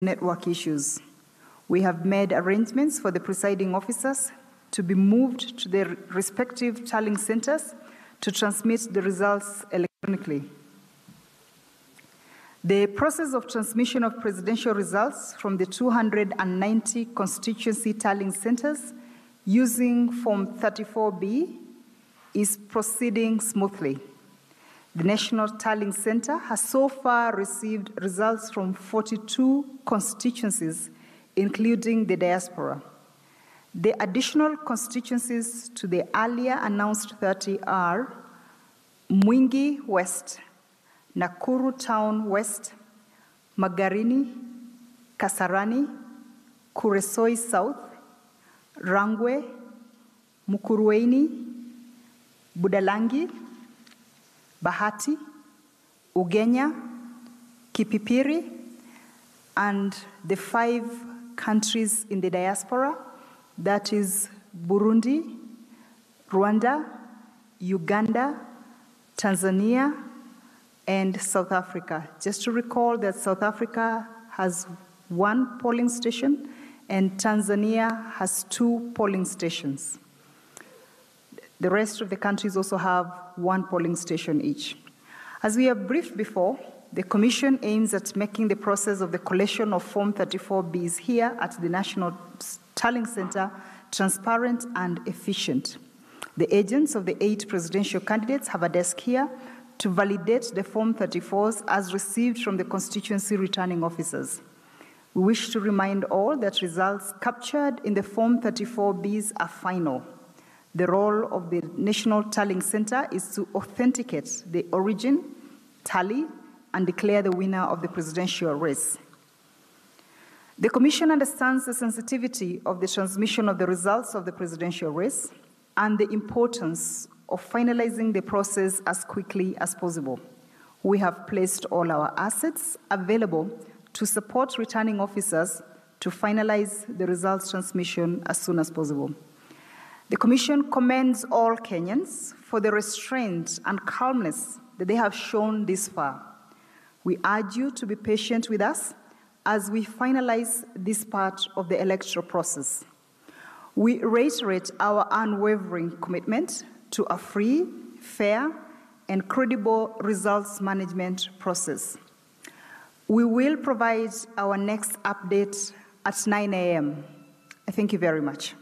network issues. We have made arrangements for the presiding officers to be moved to their respective tallying centers to transmit the results electronically. The process of transmission of presidential results from the 290 constituency tallying centers using Form 34B is proceeding smoothly. The National Tallying Center has so far received results from 42 constituencies, including the diaspora. The additional constituencies to the earlier announced 30 are Mwingi West, Nakuru Town West, Magarini, Kasarani, Kuresoi South, Rangwe, Mukurweini, Budalangi, Bahati, Ugenya, Kipipiri, and the five countries in the diaspora that is Burundi, Rwanda, Uganda, Tanzania, and South Africa. Just to recall that South Africa has one polling station and Tanzania has two polling stations. The rest of the countries also have one polling station each. As we have briefed before, the Commission aims at making the process of the collection of Form 34Bs here at the National Tallying Center transparent and efficient. The agents of the eight presidential candidates have a desk here to validate the Form 34s as received from the constituency returning officers. We wish to remind all that results captured in the Form 34Bs are final. The role of the National Tallying Center is to authenticate the origin, tally, and declare the winner of the presidential race. The Commission understands the sensitivity of the transmission of the results of the presidential race and the importance of finalizing the process as quickly as possible. We have placed all our assets available to support returning officers to finalize the results transmission as soon as possible. The Commission commends all Kenyans for the restraint and calmness that they have shown this far. We urge you to be patient with us as we finalize this part of the electoral process. We reiterate our unwavering commitment to a free, fair, and credible results management process. We will provide our next update at 9 a.m. I thank you very much.